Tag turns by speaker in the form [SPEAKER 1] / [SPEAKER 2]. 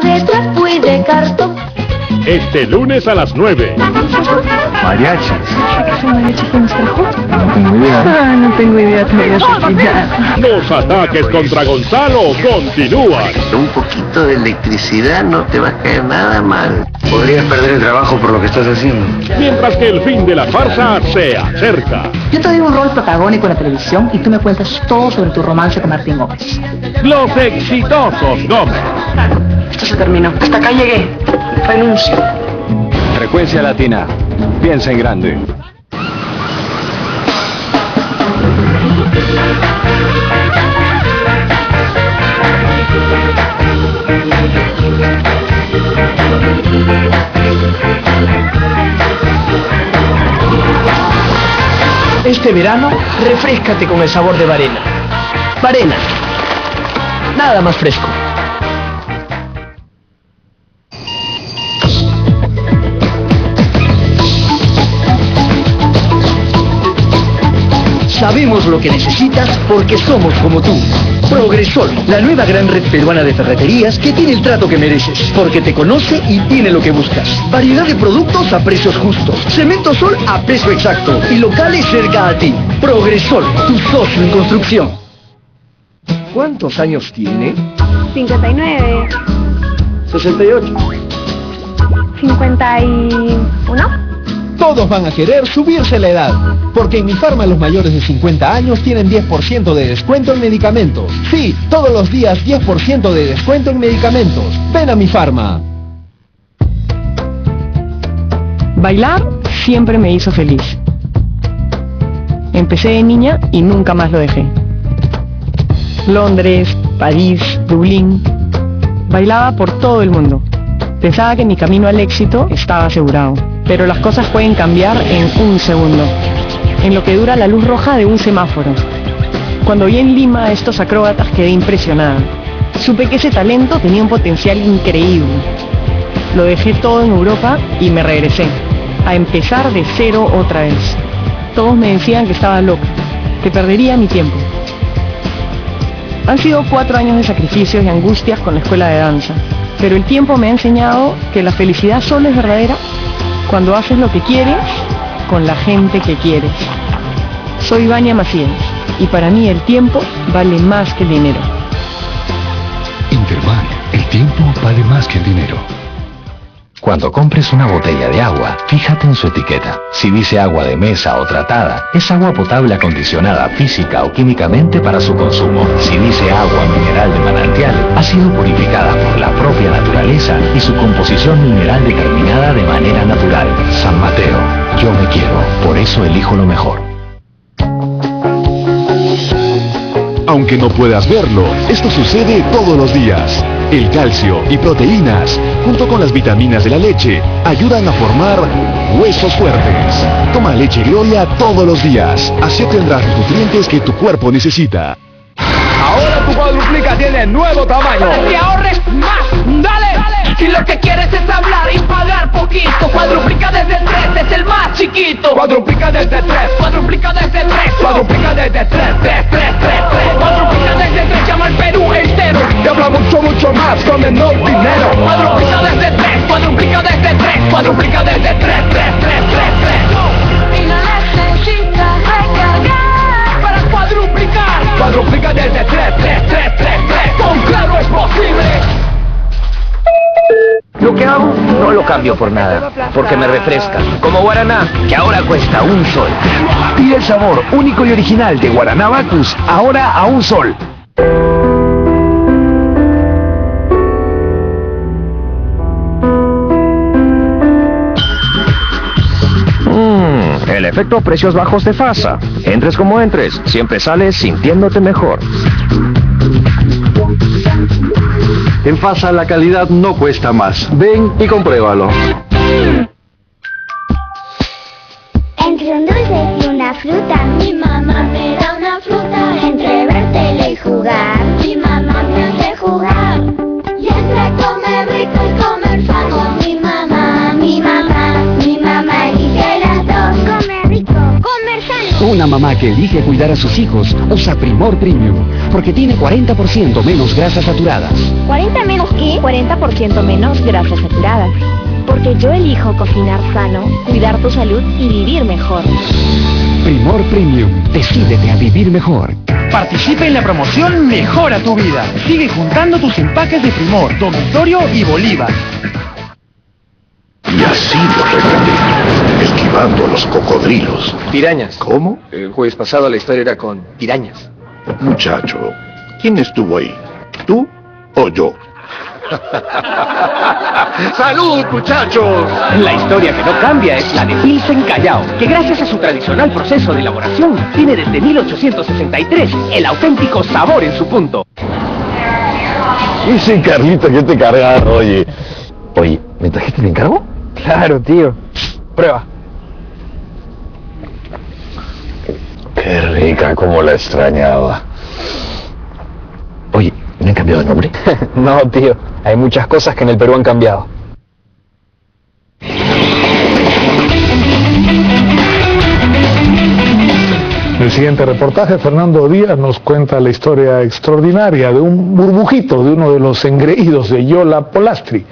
[SPEAKER 1] de trapo y de cartón.
[SPEAKER 2] Este lunes a las 9.
[SPEAKER 3] Mariachis.
[SPEAKER 4] ¿Qué son mariachis que nos trajo?
[SPEAKER 3] No tengo idea.
[SPEAKER 4] Ah, no tengo idea.
[SPEAKER 2] Los ataques contra Gonzalo continúan.
[SPEAKER 5] Un poquito de electricidad no te va a caer nada mal.
[SPEAKER 3] Podrías perder el trabajo por lo que estás haciendo.
[SPEAKER 2] Mientras que el fin de la farsa se acerca.
[SPEAKER 6] Yo te doy un rol protagónico en la televisión y tú me cuentas todo sobre tu romance con Martín Gómez.
[SPEAKER 2] Los exitosos Gómez.
[SPEAKER 6] Esto se terminó. Hasta acá llegué. Renuncio.
[SPEAKER 3] Frecuencia latina. Piensa en grande.
[SPEAKER 7] Este verano, refrescate con el sabor de Varena. Varena. Nada más fresco. Sabemos lo que necesitas porque somos como tú. Progresol, la nueva gran red peruana de ferreterías que tiene el trato que mereces, porque te conoce y tiene lo que buscas. Variedad de productos a precios justos, cemento sol a precio exacto y locales cerca a ti. Progresol, tu socio en construcción. ¿Cuántos años tiene?
[SPEAKER 8] 59,
[SPEAKER 7] 68.
[SPEAKER 8] 51.
[SPEAKER 9] Todos van a querer subirse la edad, porque en mi farma los mayores de 50 años tienen 10% de descuento en medicamentos. Sí, todos los días 10% de descuento en medicamentos. Ven a mi farma.
[SPEAKER 4] Bailar siempre me hizo feliz. Empecé de niña y nunca más lo dejé. Londres, París, Dublín. Bailaba por todo el mundo. Pensaba que mi camino al éxito estaba asegurado, pero las cosas pueden cambiar en un segundo, en lo que dura la luz roja de un semáforo. Cuando vi en Lima a estos acróbatas quedé impresionada. Supe que ese talento tenía un potencial increíble. Lo dejé todo en Europa y me regresé, a empezar de cero otra vez. Todos me decían que estaba loca, que perdería mi tiempo. Han sido cuatro años de sacrificios y angustias con la escuela de danza, pero el tiempo me ha enseñado que la felicidad solo es verdadera cuando haces lo que quieres con la gente que quieres. Soy Vania Macías y para mí el tiempo vale más que el dinero.
[SPEAKER 10] Interbank, el tiempo vale más que el dinero. Cuando compres una botella de agua, fíjate en su etiqueta. Si dice agua de mesa o tratada, es agua potable acondicionada física o químicamente para su consumo. Si dice agua mineral de manantial, ha sido purificada por la propia naturaleza y su composición mineral determinada de manera natural. San Mateo, yo me quiero, por eso elijo lo mejor.
[SPEAKER 11] Aunque no puedas verlo, esto sucede todos los días. El calcio y proteínas, junto con las vitaminas de la leche, ayudan a formar huesos fuertes. Toma leche Gloria todos los días. Así tendrás los nutrientes que tu cuerpo necesita.
[SPEAKER 12] Ahora tu cuadruplica tiene nuevo tamaño.
[SPEAKER 13] Para que ahorres más, dale. Si lo que quieres es hablar y pagar poquito, cuadruplica desde 3 es el más chiquito.
[SPEAKER 12] Cuadruplica desde 3.
[SPEAKER 13] Cuadruplica desde 3.
[SPEAKER 12] Cuadruplica desde 3, 3, 3, 3, 3. Menor dinero.
[SPEAKER 13] Cuadruplica desde 3, cuadruplica desde 3, cuadruplica desde 3, 3, 3, 3, 3. Y no necesitas recargar para cuadruplicar.
[SPEAKER 12] Cuadruplica desde 3, 3, 3, 3, 3.
[SPEAKER 13] Con claro es posible.
[SPEAKER 7] Lo que hago no lo cambio por nada, porque me refresca. Como Guaraná, que ahora cuesta un sol.
[SPEAKER 11] Pide el sabor único y original de Guaraná Bacus, ahora a un sol.
[SPEAKER 7] El efecto precios bajos de FASA. Entres como entres, siempre sales sintiéndote mejor.
[SPEAKER 3] En FASA la calidad no cuesta más. Ven y compruébalo.
[SPEAKER 1] Entre un dulce y una fruta, mi mamá me da una fruta. Entre ver tele y jugar,
[SPEAKER 14] Una mamá que elige cuidar a sus hijos usa Primor Premium. porque tiene 40% menos grasas saturadas.
[SPEAKER 8] ¿40 menos qué? 40% menos grasas saturadas. Porque yo elijo cocinar sano, cuidar tu salud y vivir mejor.
[SPEAKER 14] Primor Premium. Decídete a vivir mejor.
[SPEAKER 15] Participa en la promoción Mejora tu vida. Sigue juntando tus empaques de Primor, Dormitorio y Bolívar.
[SPEAKER 16] A los cocodrilos.
[SPEAKER 17] Pirañas.
[SPEAKER 16] ¿Cómo?
[SPEAKER 17] El jueves pasado la historia era con pirañas.
[SPEAKER 16] Muchacho, ¿quién estuvo ahí? ¿Tú o yo?
[SPEAKER 7] ¡Salud, muchachos!
[SPEAKER 18] La historia que no cambia es la de Pilsen Callao, que gracias a su tradicional proceso de elaboración tiene desde 1863 el auténtico sabor en su punto.
[SPEAKER 19] Y sí, Carlito, que te cargaron, oye. Oye, ¿me trajiste el encargo?
[SPEAKER 17] Claro, tío. Prueba.
[SPEAKER 19] Como la extrañaba. Oye, ¿me han cambiado de nombre?
[SPEAKER 17] no, tío. Hay muchas cosas que en el Perú han cambiado.
[SPEAKER 20] En el siguiente reportaje, Fernando Díaz nos cuenta la historia extraordinaria de un burbujito, de uno de los engreídos de Yola Polastri,